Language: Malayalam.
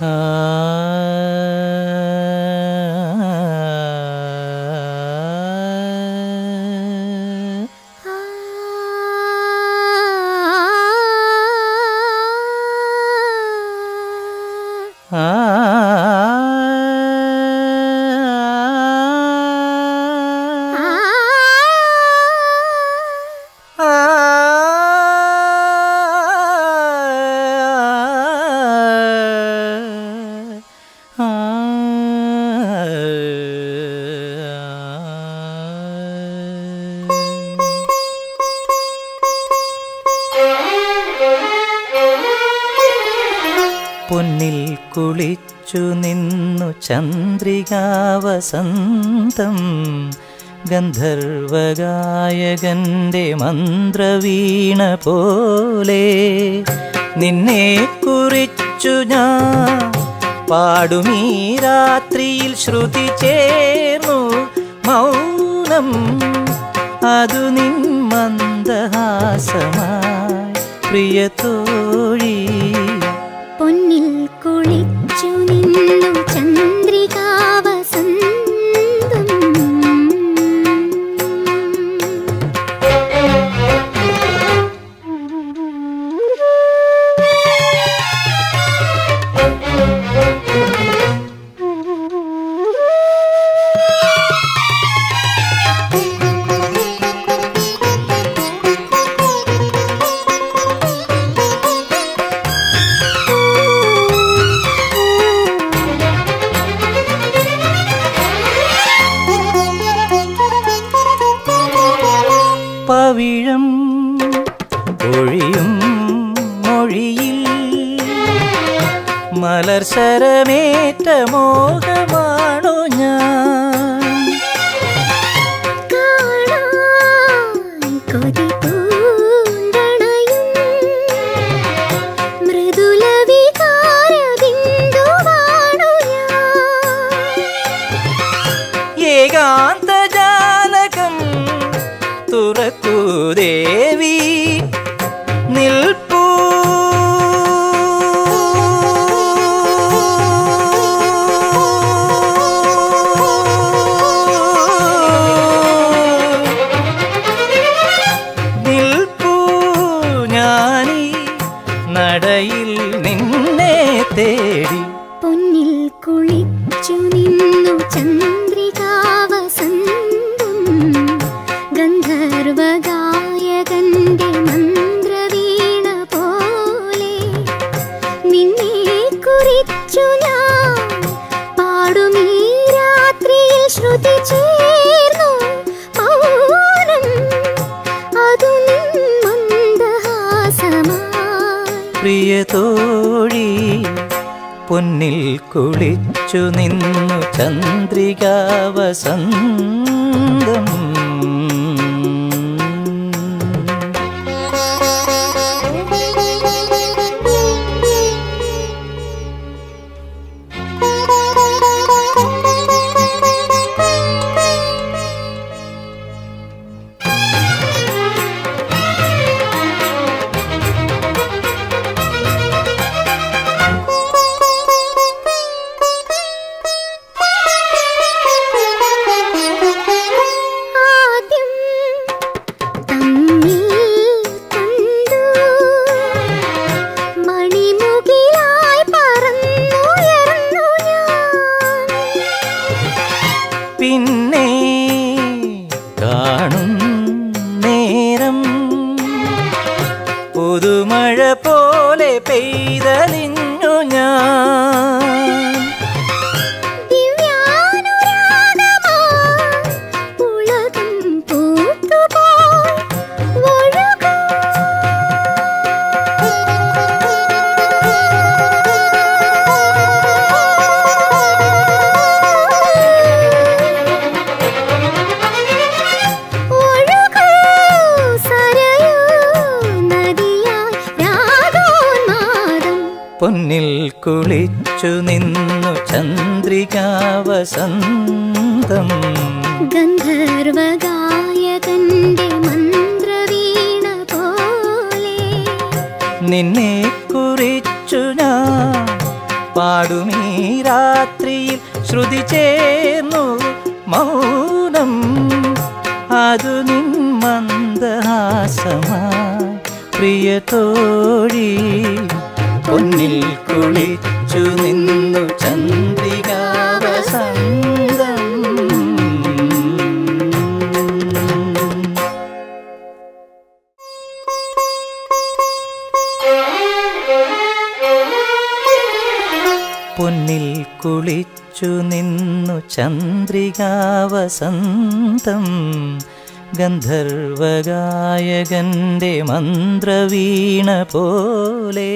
Uh... കുളിച്ചു നിന്നു ചന്ദ്രികാവസന്തം. ഗന്ധർവഗായകന്റെ മന്ത്രവീണ പോലെ നിന്നെ കുറിച്ചു ഞാൻ പാടുമീ രാത്രിയിൽ ശ്രുതി ചേർന്നു മൗനം. അതു നിൻ മന്ദഹാസമായി പ്രിയതോഴി. പൊന്നിൽ കുളിച്ചു നിന്നു. പവിഴം ഒഴിയും മൊഴിയിൽ. മലർ ശരമേറ്റ ദേവി നിൽപ്പൂ. നിൽപ്പൂ ഞാനീ നടയിൽ നിന്നെ തേടി. പൊന്നിൽ കുളിച്ചു നിന്നു ചന്ദ്രികാവസന്തം മന്ദഹാസമായി പ്രിയതോഴി പൊന്നിൽ കുളിച്ചു നിന്നു ചന്ദ്രികാവസന്തം. പിന്നെ കാണും നേരം. പുതുമഴ പോലെ പെയ്തലിഞ്ഞു ഞാൻ. പൊന്നിൽ കുളിച്ചു നിന്നു ചന്ദ്രികാവസന്തം. ഗന്ധർവഗായകന്റെ മന്ത്രവീണ പോലെ. നിന്നെ കുറിച്ചു ഞാൻ പാടുമീ രാത്രിയിൽ ശ്രുതി ചേർന്നു മൗനം. അതു നിൻ മന്ദഹാസമായി പ്രിയതോഴി പൊന്നിൽ കുളിച്ചു നിന്നു ചന്ദ്രികാവസന്തം. പൊന്നിൽ കുളിച്ചു നിന്നു ചന്ദ്രികാവസന്തം. ഗന്ധർവഗായകന്റെ മന്ത്രവീണ പോലെ